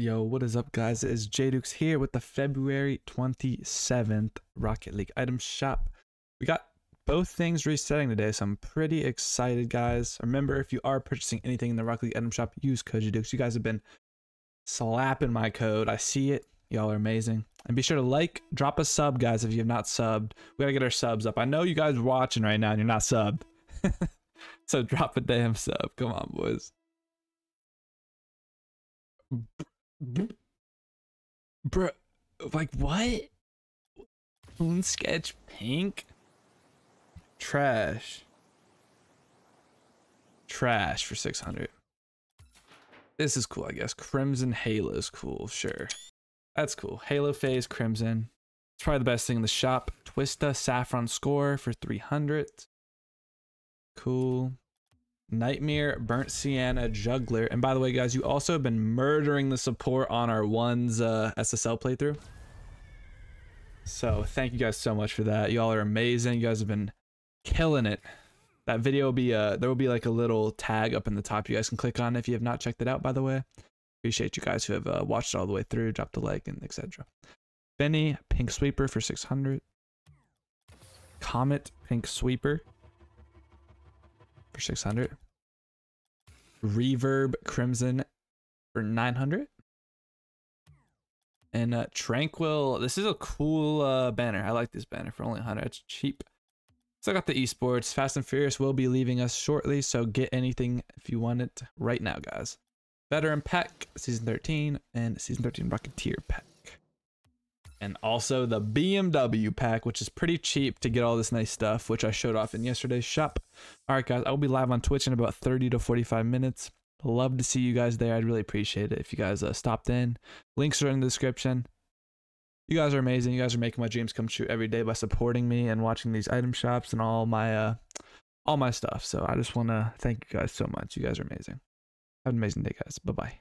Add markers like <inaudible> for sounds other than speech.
Yo, what is up, guys? It is Jdukes here with the February 27th Rocket League item shop. We got both things resetting today, so I'm pretty excited, guys. Remember, if you are purchasing anything in the Rocket League item shop, use code Jdukes. You guys have been slapping my code. I see it. Y'all are amazing. And be sure to like, drop a sub, guys, if you have not subbed. We gotta get our subs up. I know you guys are watching right now and you're not subbed. <laughs> so drop a damn sub. Come on, boys. Bro, like what? Moon sketch pink? Trash. Trash for 600. This is cool, I guess. Crimson Halo is cool, sure. That's cool. Halo Phase Crimson. It's probably the best thing in the shop. Twista Saffron Score for 300. Cool. Nightmare, Burnt Sienna, Juggler. And by the way, guys, you also have been murdering the support on our ones uh, SSL playthrough. So thank you guys so much for that. Y'all are amazing. You guys have been killing it. That video will be uh there will be like a little tag up in the top you guys can click on if you have not checked it out, by the way. Appreciate you guys who have uh, watched it all the way through, dropped a like, and etc. Benny, Pink Sweeper for 600. Comet, Pink Sweeper for 600. Reverb Crimson for 900. And uh, Tranquil, this is a cool uh, banner. I like this banner for only 100. It's cheap. So I got the esports. Fast and Furious will be leaving us shortly, so get anything if you want it right now, guys. Veteran Pack, Season 13, and Season 13 Rocketeer Pack. And also the BMW pack, which is pretty cheap to get all this nice stuff, which I showed off in yesterday's shop. All right, guys, I will be live on Twitch in about 30 to 45 minutes. Love to see you guys there. I'd really appreciate it if you guys uh, stopped in. Links are in the description. You guys are amazing. You guys are making my dreams come true every day by supporting me and watching these item shops and all my uh all my stuff. So I just want to thank you guys so much. You guys are amazing. Have an amazing day, guys. Bye bye.